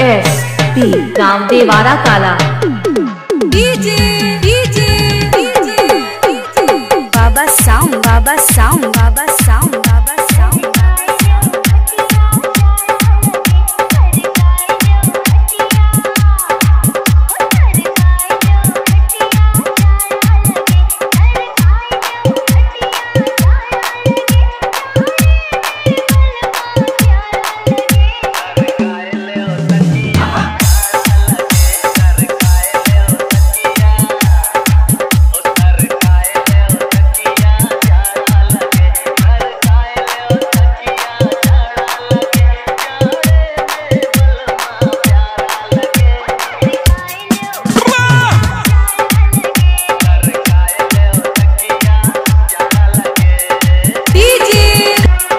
S P गाँव देवारा काला। DJ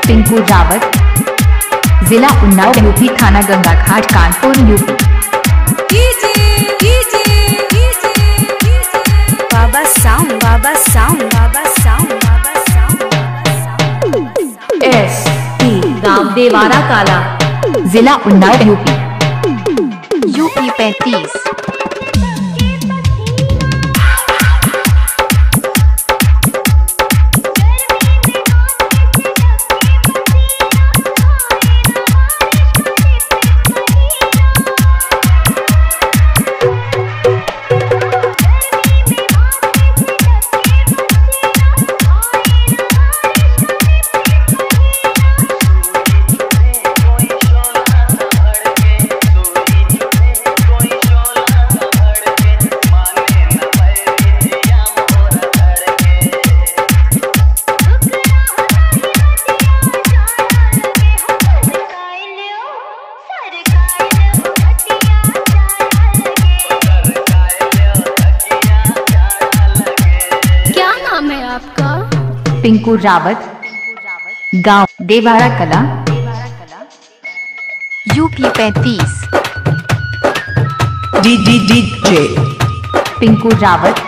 Pinku Rawat जिला उन्नाव यूपी थाना Ganga Ghat Kanpur UP Baba sound Baba sound Baba sound Baba sound S P गाँव देवारा काला जिला उन्नाव यूपी। यूपी पैंतीस। आपका पिंकू रावत गाँव देवारा कला यूपी पैंतीस। D D J Pinku Rawat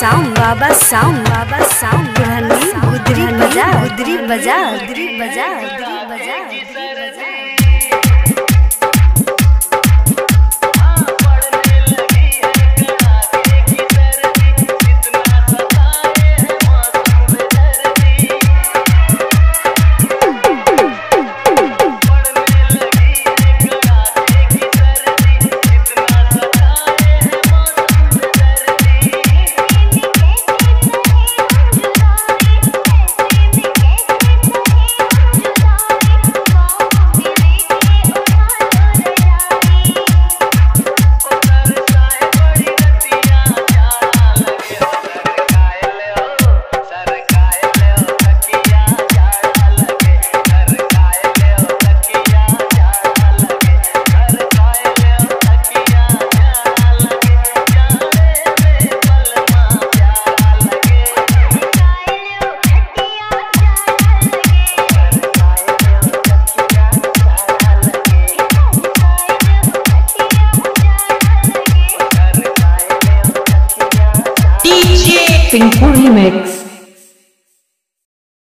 sound Baba sound Baba sound बजा गुदरी बजा गुदरी बजा गुदरी बजा गुदरी बजा King Remix.